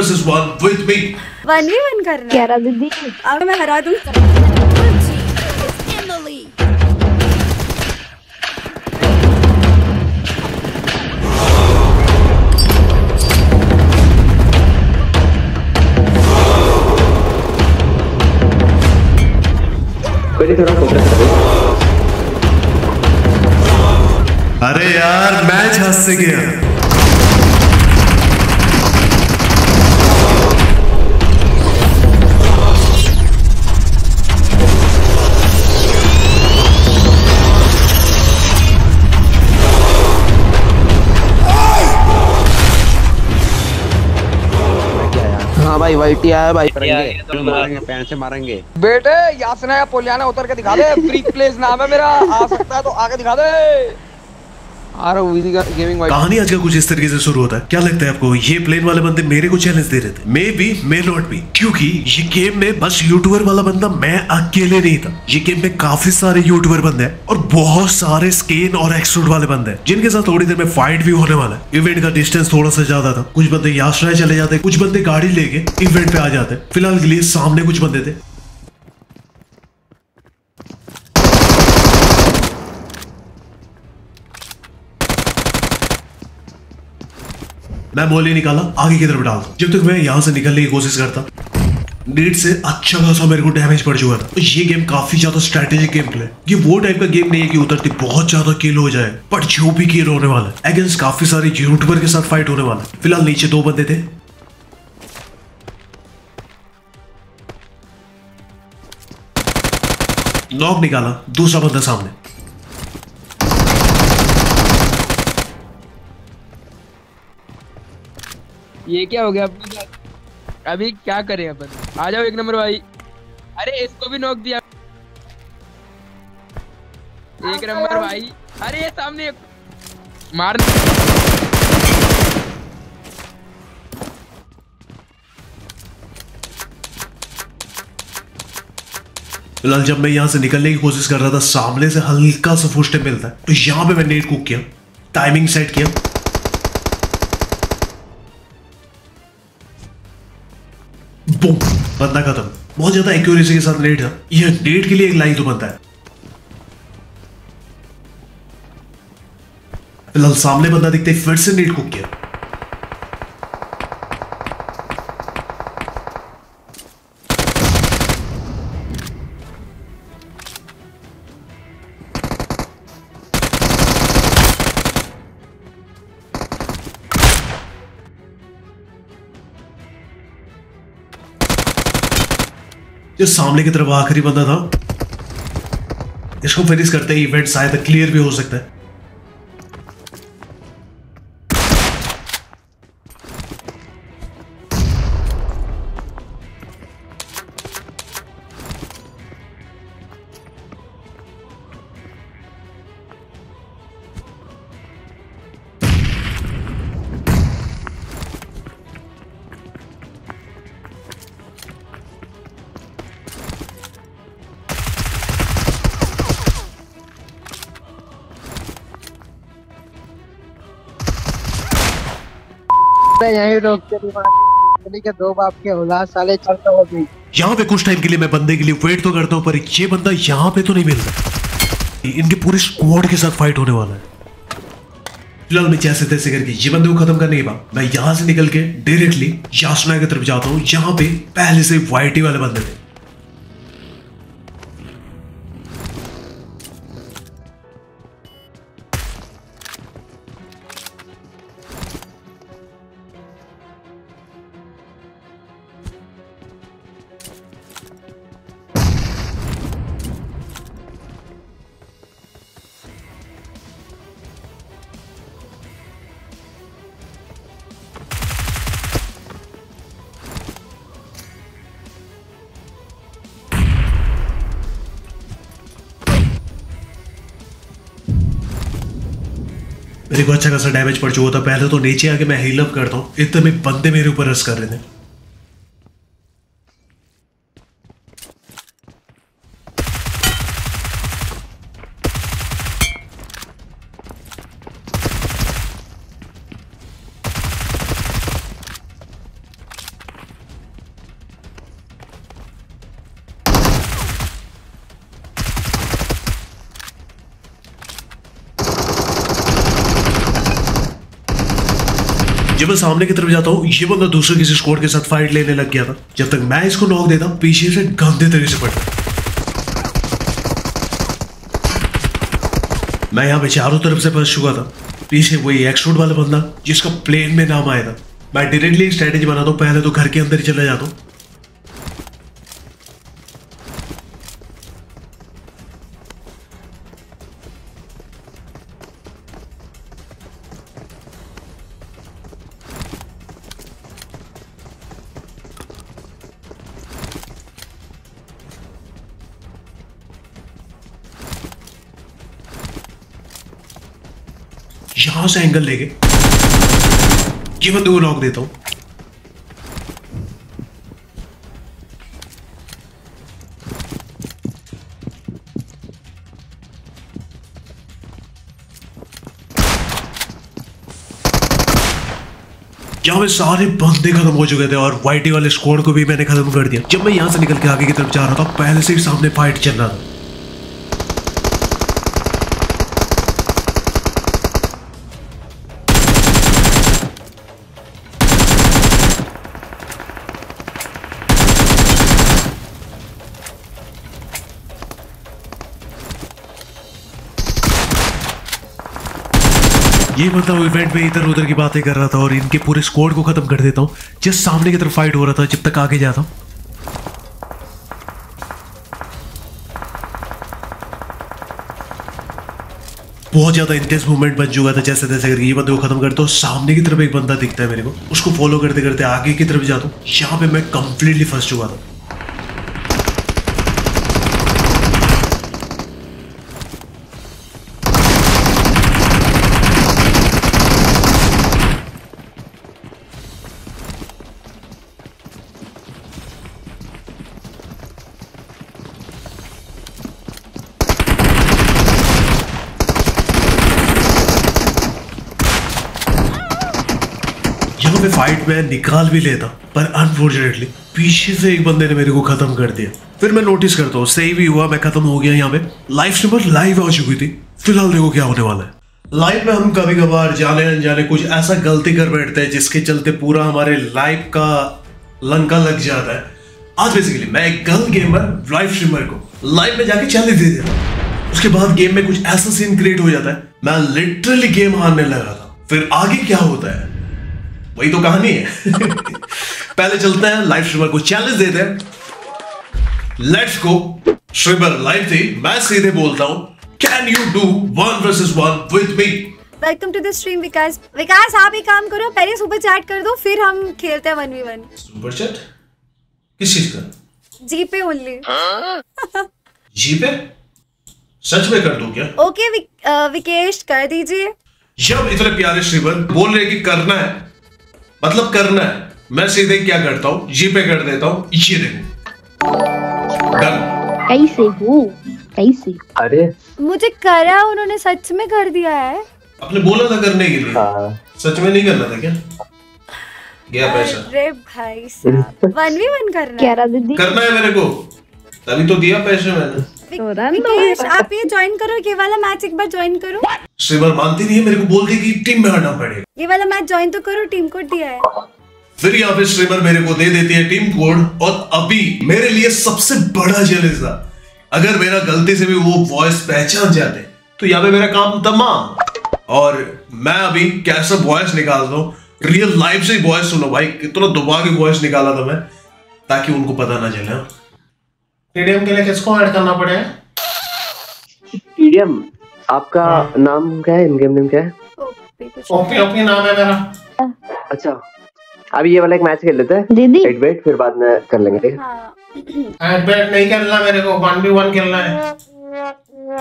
versus one with me. One V one कर रहा दीदी। अब मैं हरा दूँ। अरे यार मैच हाथ से गया। भाई वाइटी आया भाई। मारेंगे तो मारेंगे पैन से मारेंगे। बेटे यासना या पोलियाना उतर के दिखा दे। फ्री प्लेस नाम है मेरा। आ सकता है तो आगे दिखा दे। कहानी आज का कुछ इस तरीके से शुरू होता है। क्या लगता है आपको, ये प्लेन वाले बंदे मेरे को चैलेंज दे रहे थे? May be may not be क्योंकि ये गेम में बस यूट्यूबर वाला बंदा मैं अकेले नहीं था। ये गेम में काफ़ी सारे यूट्यूबर बंदे हैं और बहुत सारे स्केन और एक्सट्रूड वाले बंदे हैं, जिनके साथ थोड़ी देर में फाइट भी होने वाला है। इवेंट का डिस्टेंस थोड़ा सा ज़्यादा था। कुछ बंदे यात्राएँ चले जाते, कुछ बंदे गाड़ी लेके इवेंट पे आ जाते। फ़िलहाल के लिए सामने कुछ बंदे थे। मैं मोली निकाला, आगे की तरफ़ डालता। जब तक मैं यहाँ से निकलने की कोशिश करता, नीट से अच्छा खासा मेरे को डैमेज पड़ चुका था। तो ये गेम काफ़ी ज़्यादा स्ट्रेटेजिक गेम प्ले ये वो टाइप का गेम नहीं है कि उतरती बहुत ज़्यादा किल हो जाए, पर जो भी किल होने वाला है अगेंस्ट काफ़ी सारे यूट्यूबर के साथ फाइट होने वाला है। फ़िलहाल नीचे दो बंदे थे। नॉक निकाला, दूसरा बंदा सामने। ये क्या हो गया अपने साथ अभी क्या करें अपन? आ जाओ एक नंबर भाई। अरे इसको भी नोक दिया। एक नंबर भाई। अरे ये सामने एक- मार फ़िलहाल जब मैं यहाँ से निकलने की कोशिश कर रहा था सामने से हल्का सा फुस्टेप मिलता है तो यहाँ पे मैं नेट कुक किया। टाइमिंग सेट किया। बंदा खत्म। बहुत ज़्यादा एक्यूरेसी के साथ नेट है यह डेट के लिए एक लाइन तो बनता है। फ़िलहाल सामने बंदा दिखते फिर से नेट कुक किया। जो सामने की तरफ़ आखिरी बंदा था, इसको फिनिश करते ही इवेंट शायद क्लियर भी हो सकता है। यही रोक के दो बाप के औलाद साले चलता हो गई यहाँ पे कुछ टाइम के लिए मैं बंदे के लिए वेट तो करता हूँ, पर ये बंदा यहाँ पे तो नहीं मिलता इनके पूरे स्क्वाड के साथ फाइट होने वाला है। फ़िलहाल मैं जैसे तैसे करके ये बंदे को खत्म करने के बाद मैं यहाँ से निकल के डायरेक्टली यासना की तरफ़ जाता हूँ यहाँ पे पहले से वाइटी वाले बंदे थे। मेरे को अच्छा खासा डैमेज पड़ चुका था पहले तो नीचे आके मैं हील अप करता हूँ। इतने बंदे मेरे ऊपर रस कर रहे थे। जब मैं सामने की तरफ़ जाता हूँ, ये बंदा दूसरे किसी स्कोर के साथ फाइट लेने लग गया था। जब तक मैं इसको नॉक देता पीछे से गंदे तरीके से पड़ता मैं यहाँ पे चारों तरफ़ से फंस चुका था। पीछे वही एक्सट्रूड वाला बंदा, जिसका प्लेन में नाम आया था। मैं डायरेक्टली स्ट्रेटेजी बनाता हूँ, पहले तो घर के अंदर ही चला जाता हूँ। यहाँ से एंगल लेके। ये बंदे को नॉक देता हूँ। यहाँ पे सारे बंदे खत्म हो चुके थे और वाइटी वाले स्क्वाड को भी मैंने खत्म कर दिया। जब मैं यहाँ से निकल के आगे की तरफ़ जा रहा था, पहले से ही सामने फाइट चल रहा था। ये बंदा वो इवेंट में इधर उधर की बातें कर रहा था और इनके पूरे स्क्वाड को खत्म कर देता हूँ। जिस सामने की तरफ़ फाइट हो रहा था, जब तक आगे जाता हूँ। बहुत ज़्यादा इंटेंस मूवमेंट बन चुका था, जैसे तैसे करके ये बंदे को खत्म करता हूँ। सामने की तरफ़ एक बंदा दिखता है मेरे को, उसको फॉलो करते करते आगे की तरफ़ जाता हूँ। यहाँ पे मैं कंप्लीटली फंस चुका था यहाँ पे फाइट में निकाल भी लेता, पर अनफॉर्चुनेटली पीछे से एक बंदे ने मेरे को खत्म कर दिया। फिर मैं नोटिस करता हूँ, सही भी हुआ, मैं खत्म हो गया यहाँ पे। लाइव स्ट्रीमर लाइव आ चुकी थी। फ़िलहाल देखो क्या होने वाला है। लाइव में हम कभी कभार जाने, अनजाने कुछ ऐसा गलती कर बैठते हैं, जिसके चलते पूरा हमारे लाइव का लंका लग जाता है। आज बेसिकली मैं एक गर्ल गेमर लाइव स्ट्रीमर को लाइव में जाके चैलेंज दे देता उसके बाद गेम में कुछ ऐसा सीन क्रिएट हो जाता है। मैं लिटरली गेम हारने लगा था। फिर आगे क्या होता है? वही तो कहानी है। पहले चलते हैं लाइव स्ट्रीमर को चैलेंज देते हैं। लेट्स गो स्ट्रीमर लाइव थी मैं सीधे बोलता हूँ can you do one versus one with me welcome to the stream Vikas Vikas आप एक काम करो पहले सुपर चैट कर दो फिर हम खेलते हैं one V one super chat किस चीज़ का? जी पे ओनली जी पे? सच में कर दो क्या? ओके okay, विकेश कर दीजिए। जब इतने प्यारे स्ट्रीमर बोल रहे कि करना है। मतलब करना है। मैं सीधे क्या करता हूँ? जी पे कर देता हूँ। ये देखो। डन कैसे हो? कैसे? अरे। मुझे करा उन्होंने सच में कर दिया है। आपने बोला था करने के लिए। हाँ। सच में नहीं करना था क्या? गया पैसा। अरे भाई साहब वन वी वन करना क्या रहा दीदी? करना है मेरे को। तभी तो दिया पैसे मैंने। विकेश आप ये ज्वाइन करो ये वाला मैच एक बार ज्वाइन करो। स्ट्रीमर मानती नहीं है मेरे को बोलती कि टीम में आना पड़ेगा। ये वाला मैच ज्वाइन तो करो टीम कोड दिया है। फिर यहाँ पे स्ट्रीमर मेरे को दे देती है टीम कोड और अभी मेरे लिए सबसे बड़ा चैलेंज था। अगर मेरा गलती से भी वो वॉइस पहचान जाते तो यहाँ पे मेरा काम तमाम। और मैं अभी कैसा वॉइस निकालता हूँ रियल लाइफ से वॉइस सुनो भाई कितना दबा के वॉइस निकाला था मैं ताकि उनको पता ना चले। टीडीएम के लिए किसको ऐड करना पड़ेगा टीडीएम आपका हाँ। नाम क्या है? इन गेम नेम क्या है? ओपी ओपी ओपी नाम है मेरा। अच्छा। अभी ये वाला एक मैच खेल लेते हैं। दीदी। वेट वेट फिर बाद में कर लेंगे ठीक है? हाँ। एड बैट नहीं खेलना मेरे को वन बी वन खेलना है।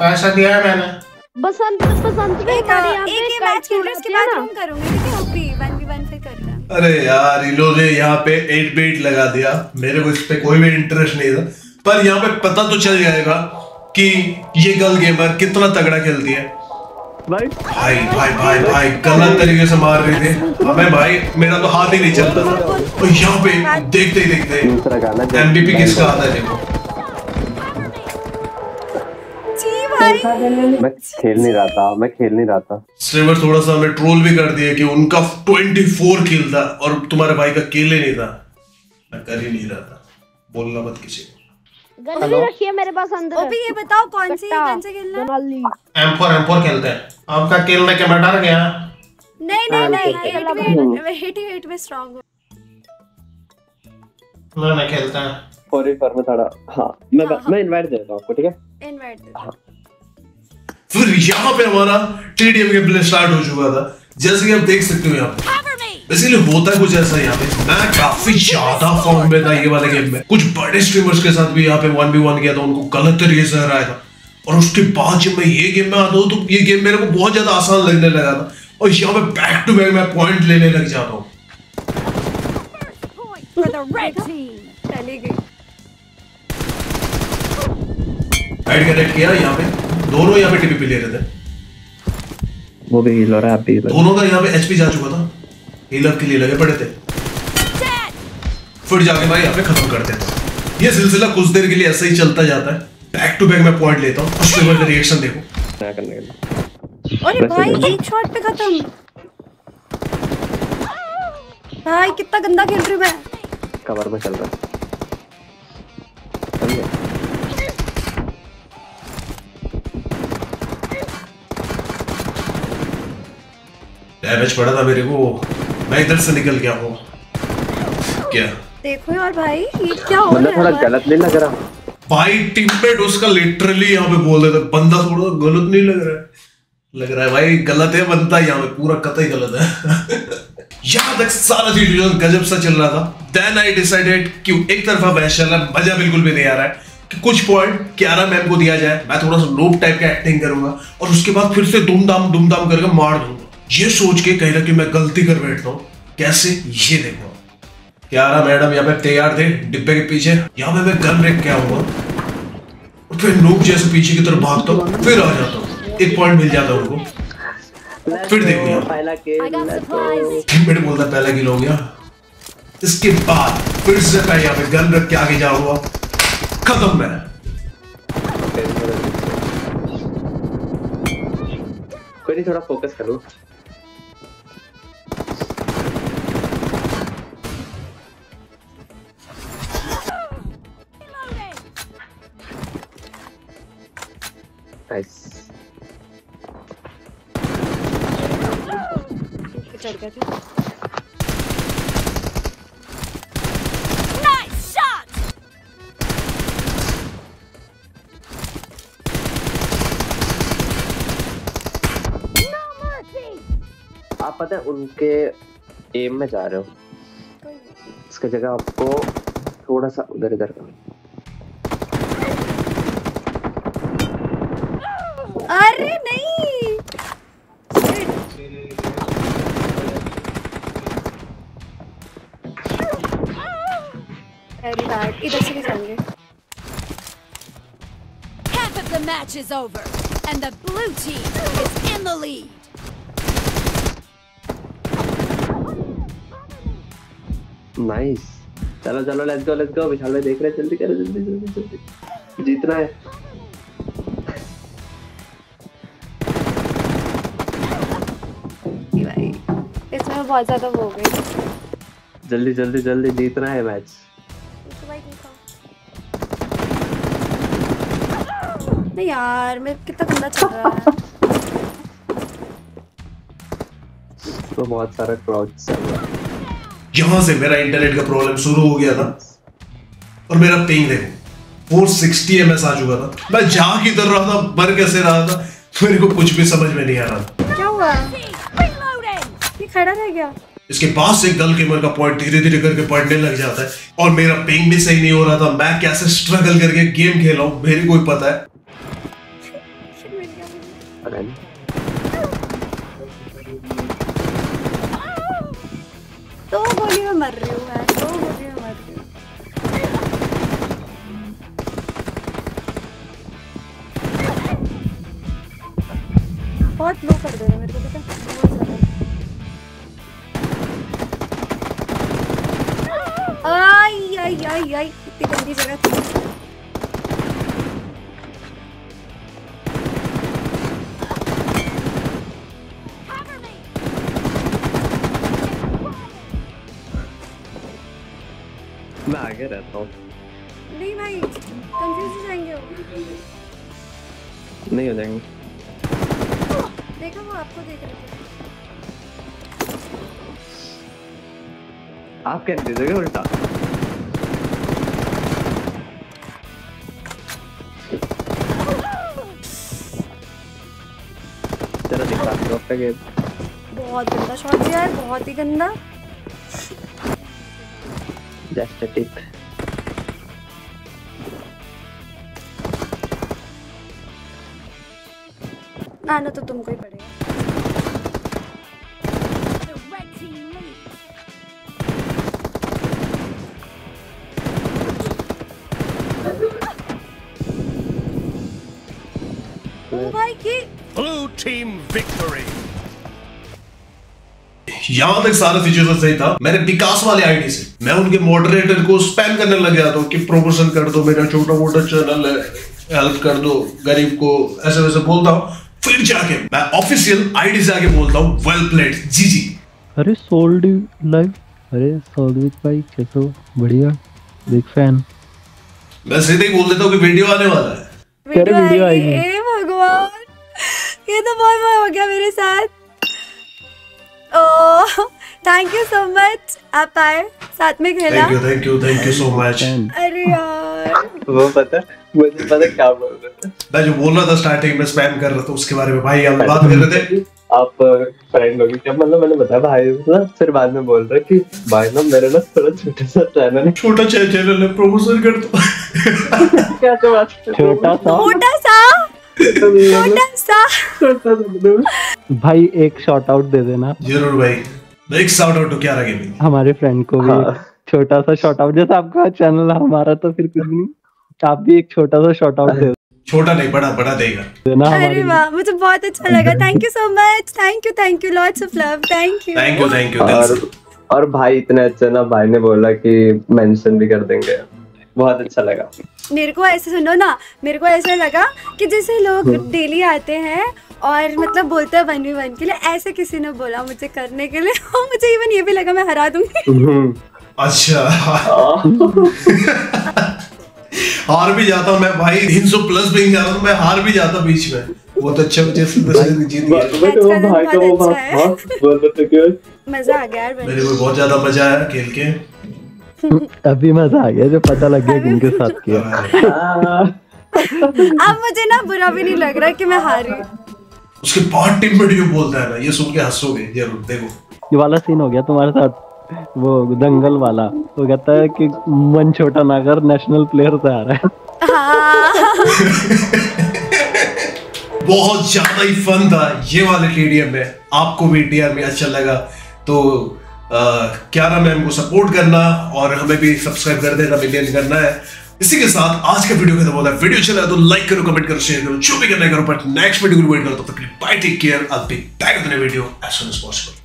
पैसा दिया है मैंने। बसंत बसंत में एक हमारे यहाँ पे ये मैच खेल रहे उसके बाद ना हम करूँगी ठीक है? ओपी वन वी वन फिर करना अरे यार इन लोगों यहाँ पे एट बेट लगा दिया। मेरे को इस पे कोई भी इंटरेस्ट नहीं था। पर यहाँ पे पता तो चल जाएगा। कि ये गर्ल गेमर कितना तगड़ा खेलती है? भाई। भाई भाई भाई गलत तरीके से मार रहे थे। हमें भाई मेरा तो हाथ ही नहीं चलता। था और यहाँ पे देखते ही देखते एमबीपी किसका आता है देखो। मैं खेल नहीं रहा था मैं खेल नहीं रहा था। स्ट्रीमर थोड़ा सा हमें ट्रोल भी कर दिया कि उनका 24 किल था और तुम्हारे भाई का किल ही नहीं था। मैं कर ही नहीं रहा था। बोलना मत किसी को। गन भी रखी है मेरे पास अंदर। ओपी ये बताओ कौन सी कौन से खेलना है? दोनाली एम फोर एम फोर खेलते हैं। आपका किल मैं डर गया। नहीं नहीं नहीं हिट हैं। में हिट में स्ट्रांग हो। मैं मैं खेलता है। फॉर फॉर में थोड़ा हाँ मैं हाँ, हाँ। मैं इनवाइट देता हूँ आपको ठीक है? इनवाइट दे फिर यहाँ पे हमारा टीडीएम गेम प्ले स्टार्ट हो चुका था। जैसे कि आप देख सकते हो यहाँ पे। इसीलिए होता है कुछ ऐसा यहाँ पे। मैं काफ़ी ज़्यादा फॉर्म में था ये वाले गेम में। कुछ बड़े स्ट्रीमर्स के साथ भी यहाँ पे वन बी वन किया था उनको गलत तरीके से हराया था। और उसके बाद जब मैं ये गेम में आता हूँ तो ये गेम मेरे को बहुत ज़्यादा आसान लगने लगा था। और यहाँ पे बैक टू बैक मैं पॉइंट लेने लग जाता हूँ। हेड किया यहाँ पे। दोनों यहाँ पे टीपीपी ले रहे थे। वो भी हिल हो रहा है आप भी दोनों का यहाँ पे एचपी जा चुका था। हीलअप के लिए लगे पड़े थे। फिर जाके भाई यहाँ पे खत्म करते थे ये सिलसिला कुछ देर के लिए ऐसे ही चलता जाता है। बैक टू बैक मैं पॉइंट लेता हूँ। उस लेवल का रिएक्शन देखो। नया करने के अरे भाई एक शॉट पे खत्म। भाई कितना गंदा खेल रही मैं। कवर में चल रहा है। डैमेज पड़ा था मेरे को। मैं इधर से निकल गया हूँ। क्या? देखो यार भाई ये क्या हो मतलब रहा थोड़ा है गलत नहीं लग रहा? भाई टीममेट उसका लिटरली यहाँ पे बोल देता बंदा थोड़ा गलत नहीं लग रहा है। लग रहा है भाई गलत है बनता यहाँ पे पूरा कतई गलत है। यहाँ तक सारा सिचुएशन गजब सा चल रहा था। देन आई डिसाइडेड कि एक तरफा मैच चल रहा है मज़ा बिल्कुल भी नहीं आ रहा है। कि कुछ पॉइंट क्यारा मैम को दिया जाए मैं थोड़ा सा लोप टाइप का एक्टिंग करूँगा और उसके बाद फिर से दुमदाम दुमदाम करके मार दूँगा। ये सोच के कहीं ना कि मैं गलती कर बैठता हूँ। कैसे? ये देखो। क्यारा मैडम, यहाँ पे तैयार थे, डिब्बे के पीछे। यहाँ पे मैं गन रेक क्या हुआ और फिर नूक जैसे पीछे की तरफ़ भागता हूँ, फिर आ जाता हूँ। एक पॉइंट मिल जाता उनको। फिर देखो यहाँ। किल बोलता, पहला किल हो गया। इसके बाद फिर से मैं यहाँ पे गन रख के आगे जाऊँगा खत्म मैं। थोड़ा फोकस करो। नाइस चढ़ गया था आप पता है उनके एम में जा रहे हो। इसका जगह आपको थोड़ा सा उधर इधर का match is over, and the blue team is in the lead. Nice चलो चलो let's go let's go Vishal भाई देख रहे हैं जल्दी करो जल्दी जल्दी जल्दी। जीतना है। कि भाई इसमें मैं बहुत ज़्यादा वो हो गई। जल्दी जल्दी जल्दी जीतना है मैच। नहीं यार मैं कितना गंदा चल रहा है। तो बहुत सारा क्राउड चल रहा है। यहाँ से मेरा इंटरनेट का प्रॉब्लम शुरू हो गया था और मेरा पिंग देखो 460 एमएस आ चुका था। मैं जा किधर रहा था बर कैसे रहा था मेरे को कुछ भी समझ में नहीं आ रहा था। क्या हुआ? ये खड़ा रह गया। इसके पास से गल केमर का पॉइंट धीरे धीरे करके बढ़ने लग जाता है और मेरा पिंग भी सही नहीं हो रहा था। मैं कैसे स्ट्रगल करके गेम खेला हूँ मेरे को ही पता है। नहीं दो गोली में मर बहुत लो कर दे रहा है मेरे को है बहुत ज़्यादा आई आई आई आई इतनी गंदी जगह आगे रहता हूँ। नहीं भाई कंफ्यूज हो जाएँगे वो। नहीं हो जाएँगे। देखो वो आपको देख रहे थे। आप कह दे दोगे उल्टा? चलो दिखा दो गेम। बहुत गंदा शॉट दिया है बहुत ही गंदा। जस्ट टिप आना तो तुमको ही पड़ेगा The red team leads. ओ भाई की Blue team victory. यहाँ तक सारा सिचुएशन सही था। मैंने विकास वाले आईडी से मैं उनके मॉडरेटर को स्पैम करने लग गया था कि प्रमोशन कर दो मेरा छोटा मोटा चैनल है हेल्प कर दो गरीब को ऐसे वैसे बोलता हूँ। फिर जाके मैं ऑफिशियल आईडी से आके बोलता हूँ वेल प्लेड जी जी अरे सोल्ड लाइव अरे सौदविक भाई कैसे हो? बढ़िया। बिग फ़ैन मैं सीधे ही बोल देता हूँ कि वीडियो आने वाला है। तेरे वीडियो आएगी। ए भगवान। ये तो बहुत हो गया मेरे साथ। थैंक यू सो मच आप आए साथ में खेला। Thank you thank you thank you so much अरे यार। वो पता मुझे पता क्या बोल रहे थे। मैं जो बोल रहा था स्टार्टिंग में स्पैम कर रहा था उसके बारे में भाई हम बात कर रहे थे। आप फ्रेंड होगी क्या? मतलब मैंने बताया भाई ना फिर बाद में बोल रहे कि भाई ना मेरा ना थोड़ा छोटा सा चैनल है। छोटा चैनल है प्रमोशन कर दो। क्या बात? छोटा सा? छोटा सा? छोटा सा? भाई एक शॉर्ट आउट दे देना। ज़रूर भाई। एक साउट आउट क्या रहा गेमिंग हमारे फ्रेंड को भी हाँ। छोटा सा शॉट आउट जैसे आपका चैनल है हमारा तो फिर कुछ नहीं। आप भी एक छोटा सा शॉट आउट दे छोटा नहीं बड़ा बड़ा देगा। देना अरे वाह मुझे बहुत अच्छा लगा। Thank you so much thank you thank you lots of love thank you thank you thank you और और भाई इतने अच्छे ना भाई ने बोला कि मेंशन भी कर देंगे। बहुत अच्छा लगा। मेरे को ऐसे सुनो ना मेरे को ऐसा लगा कि जैसे लोग डेली आते हैं और मतलब बोलते हैं वन वी वन के लिए ऐसे किसी ने बोला मुझे करने के लिए। और मुझे इवन ये भी लगा मैं हरा दूँगी। अच्छा। हार भी जाता हूँ मैं भाई तीन सौ प्लस भी जाता हूँ मैं हार भी जाता बीच में। बहुत अच्छा जैसे जैसे जीत गया अच्छा है। हाँ मज़ा आ गया मेरे को बहुत ज़्यादा मज़ा आया खेल के। अभी मज़ा आ गया जो पता लग गया किनके साथ किया। अब मुझे ना बुरा भी नहीं लग रहा कि मैं हारी उसके बाद टीम में जो बोलता है ना ये सुन के हंसोगे ज़रूर देखो। ये वाला सीन हो गया तुम्हारे साथ वो दंगल वाला। वो कहता है कि मन छोटा ना कर नेशनल प्लेयर से आ रहा है। हाँ। बहुत ज़्यादा ही फन था ये वाले टीडीएम में। आपको भी टीआर में अच्छा लगा तो क्या नाम है हमको सपोर्ट करना और हमें भी सब्सक्राइब कर देना मिलियन करना है। इसी के साथ आज का वीडियो खत्म होता है वीडियो चला तो लाइक करो कमेंट करो शेयर करो, जो भी करना करो बट नेक्स्ट वीडियो को वेट करो तो तक bye take care I be back video as soon as possible